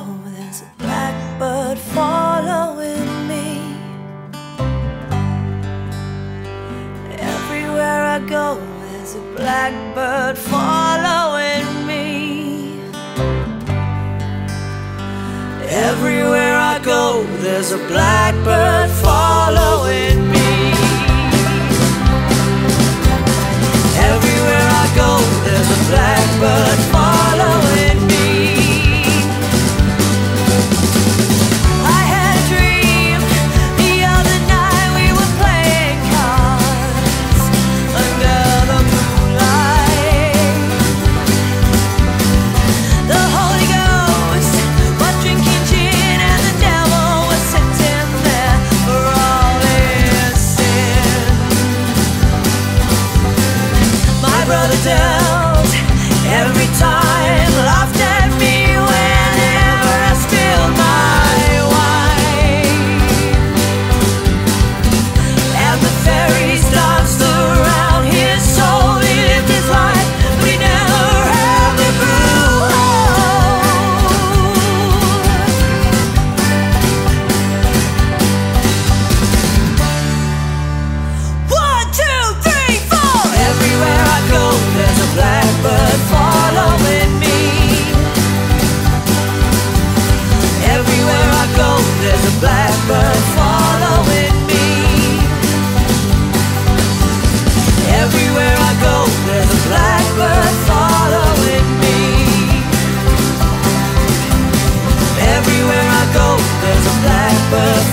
go, there's a blackbird following me. Everywhere I go, there's a blackbird following me. Everywhere I go, there's a blackbird following me. down. there's a blackbird following me. Everywhere I go, there's a blackbird following me. Everywhere I go, there's a blackbird